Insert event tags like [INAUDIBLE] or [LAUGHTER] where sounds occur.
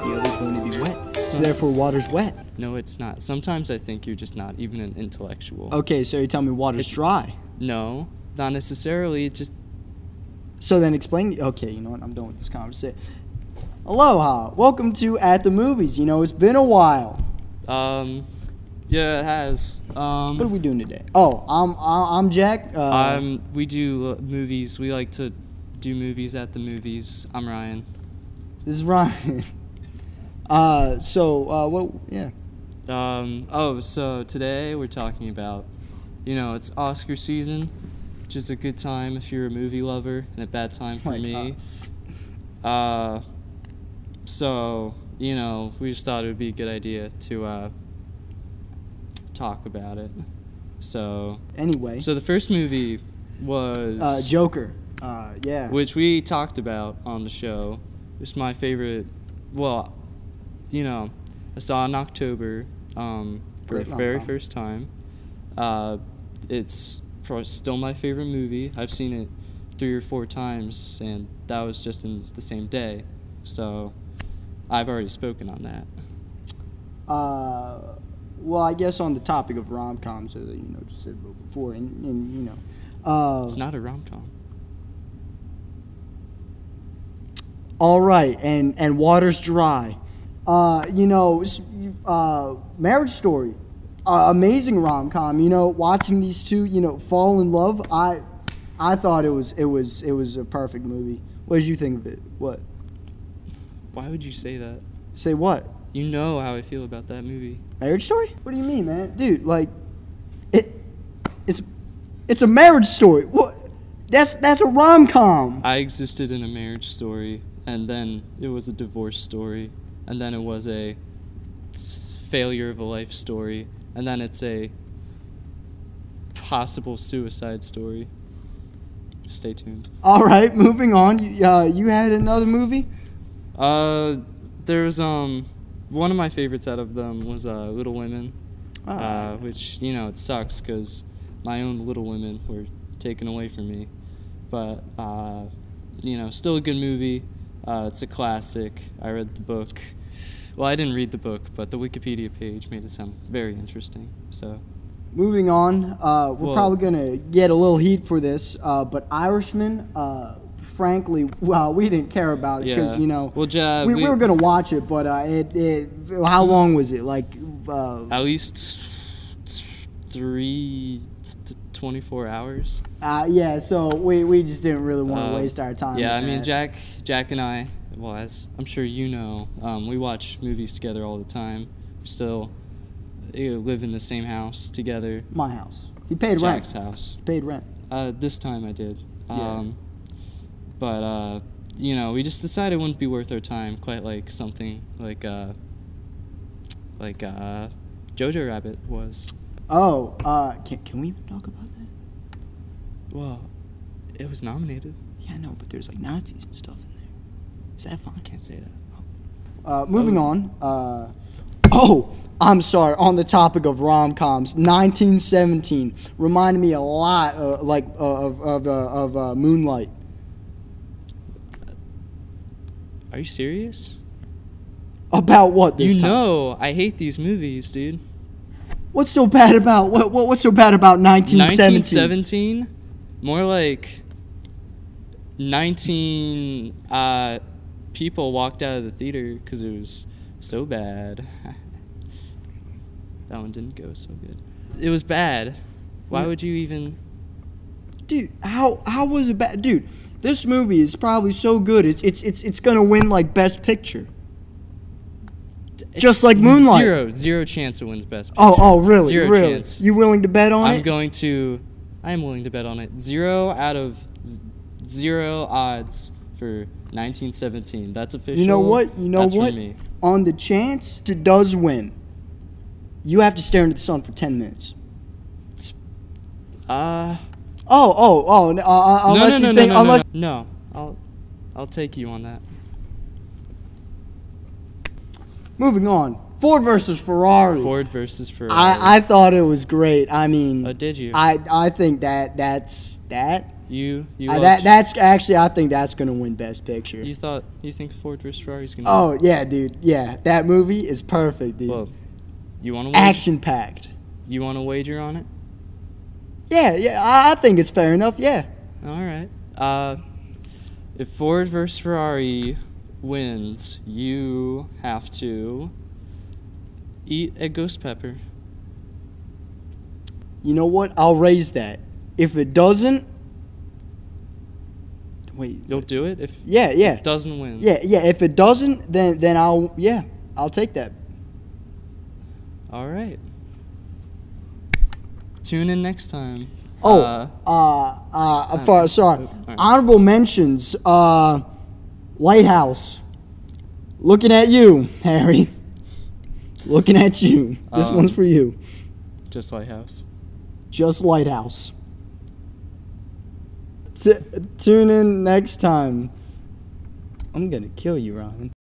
so therefore water's wet. No, it's not. Sometimes I think you're just not even an intellectual. Okay, so you tell me water's It's- dry. No, not necessarily. It just So then explain. Okay, you know what? I'm done with this conversation. Aloha. Welcome to At the Movies. You know, it's been a while. um, yeah, it has. Um, What are we doing today? Oh, I'm I'm I'm Jack. Uh, um, we do uh, movies. We like to do movies at the movies. I'm Ryan. this is Ryan. [LAUGHS] uh, so uh, what? Yeah. Um, oh, so today we're talking about, you know, it's Oscar season, which is a good time if you're a movie lover, and a bad time for Like me. us. Uh, so you know, we just thought it would be a good idea to uh, talk about it. So, Anyway, so the first movie was uh, Joker. Uh, yeah. which we talked about on the show. It's my favorite. Well, you know, I saw in October um, for Great the very rom-com. first time. Uh, it's still my favorite movie. I've seen it three or four times, and that was just in the same day. So I've already spoken on that. Uh, well, I guess on the topic of rom coms, as you know, just said before, and, and you know, uh, It's not a rom com. all right, and and water's dry. Uh, you know, uh, Marriage Story, uh, amazing rom com. You know, watching these two, you know, fall in love. I, I thought it was it was it was a perfect movie. What did you think of it? What? Why would you say that? Say what? You know how I feel about that movie. Marriage Story? What do you mean, man, dude? Like, it, it's, it's a marriage story. What? That's that's a rom com. I existed in a marriage story, and then it was a divorce story, and then it was a failure of a life story, and then it's a possible suicide story. Stay tuned. All right, moving on. You, uh, you had another movie? Uh, there's um one of my favorites out of them was uh Little Women, Ah. uh, which you know it sucks because my own Little Women were taken away from me, but uh, you know still a good movie. Uh, it's a classic. I read the book. Well, I didn't read the book, but the Wikipedia page made it sound very interesting. So Moving on. Uh, we're probably gonna get a little heat for this, uh, but Irishman. Uh, frankly, well, we didn't care about it because Yeah. you know Well, Ja- we, we we- were gonna watch it, but uh, it, it how long was it? Like, uh, at least three to 24 hours. uh, yeah. So we, we just didn't really want to Uh, waste our time. Yeah, I mean that. Jack, Jack and I. Well, as I'm sure you know, um, we watch movies together all the time. We still you know, live in the same house together. my house. He paid Jack's rent. Jack's house. He paid rent. Uh, this time I did. Yeah. Um, but uh, you know, we just decided it wouldn't be worth our time. Quite like something like uh, like uh, Jojo Rabbit was. Oh, uh, can, can we even talk about that? Well, it was nominated. Yeah, no, but there's like Nazis and stuff in there. Is that fine? I can't say that. Uh, moving on. Uh, oh, I'm sorry. On the topic of rom coms, 1917 reminded me a lot, uh, like uh, of of uh, of uh, Moonlight. Are you serious? About what this you time? know I hate these movies, dude. What's so bad about what, what What's so bad about 1917? 1917? More like 19 uh, people walked out of the theater because it was so bad. [LAUGHS] that one didn't go so good. It was bad. Why would you even. Dude, how how was it bad? Dude, this movie is probably so good. It's it's it's it's gonna win like Best Picture. Just like Moonlight. Zero, zero chance it wins Best Oh Picture. oh really Zero really? chance. You willing to bet on it? I'm going to. I am willing to bet on it. Zero out of z- zero odds for 1917. That's official. You know what? You know That's what? Me. On the chance it does win, you have to stare into the sun for ten minutes. Uh, Oh oh oh! Uh, uh, no, unless no, no, you no, think no, unless no, no. I'll, I'll take you on that. Moving on. Ford versus Ferrari. Ford versus Ferrari. I I thought it was great. I mean, Oh, did you? I I think that that's that You you watch, that that's actually I think that's gonna win Best Picture. you thought you think Ford vs Ferrari's gonna Oh yeah, dude. Yeah, that movie is perfect, dude. well you want to wager, Action packed. you want to wager on it? Yeah, yeah. I, I think it's fair enough. Yeah. All right. Uh, if Ford versus Ferrari wins, you have to eat a ghost pepper. You know what? I'll raise that. If it doesn't, wait. You'll do it if Yeah, yeah, it doesn't win. yeah, yeah. If it doesn't, then then I'll yeah, I'll take that. All right. Tune in next time. Oh, Uh, uh, uh, uh, sorry. oh, alright. Honorable mentions. Uh, Lighthouse. Looking at you, [LAUGHS] Harry. Looking at you. This Um, one's for you. just Lighthouse. Just Lighthouse. T- tune in next time. I'm gonna kill you, Ryan.